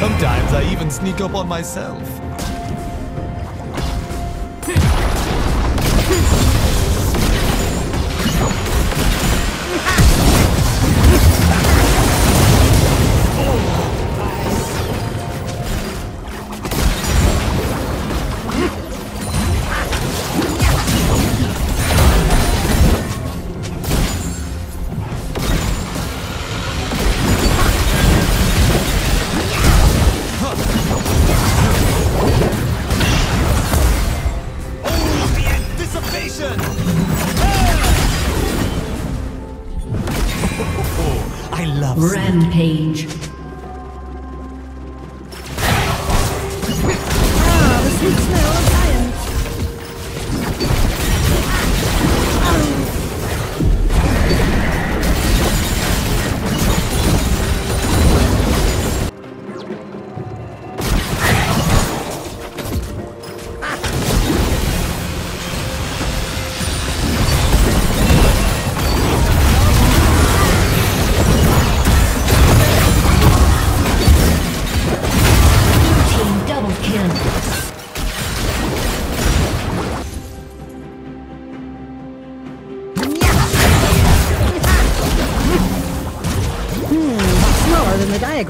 Sometimes I even sneak up on myself. Rampage.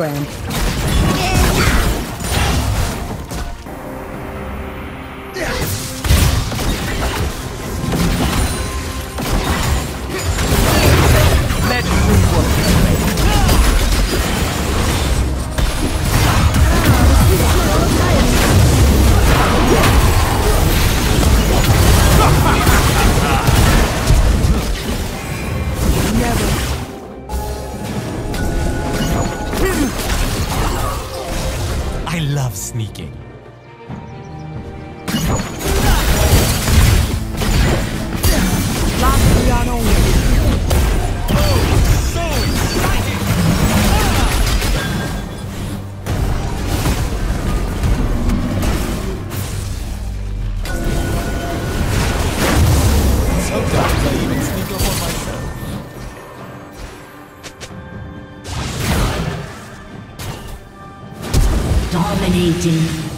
program. Dominating.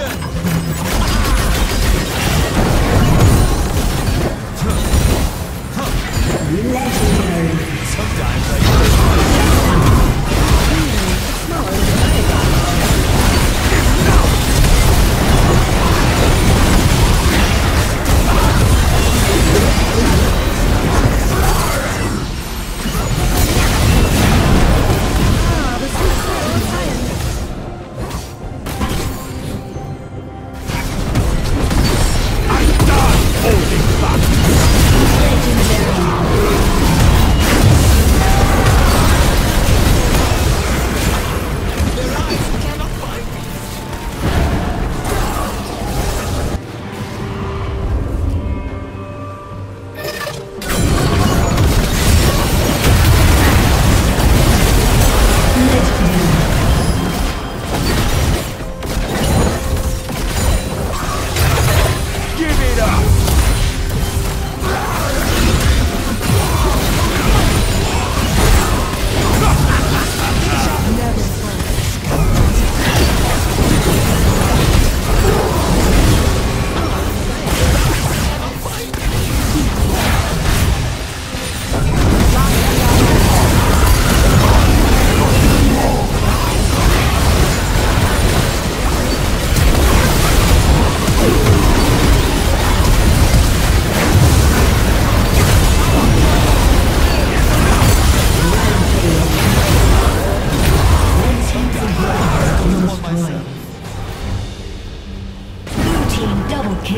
Action.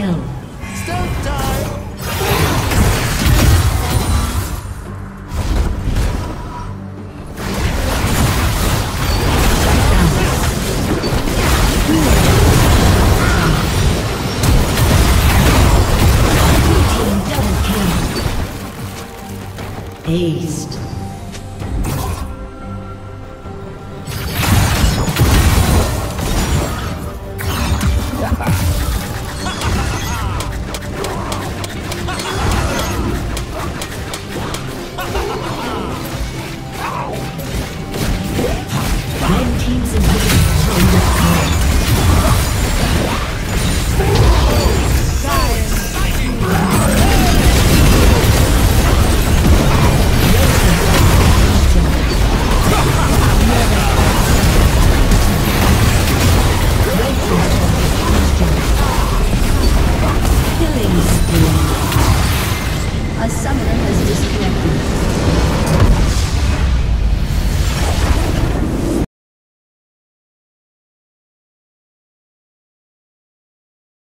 Kill. Stealth time! Double kill. Aced.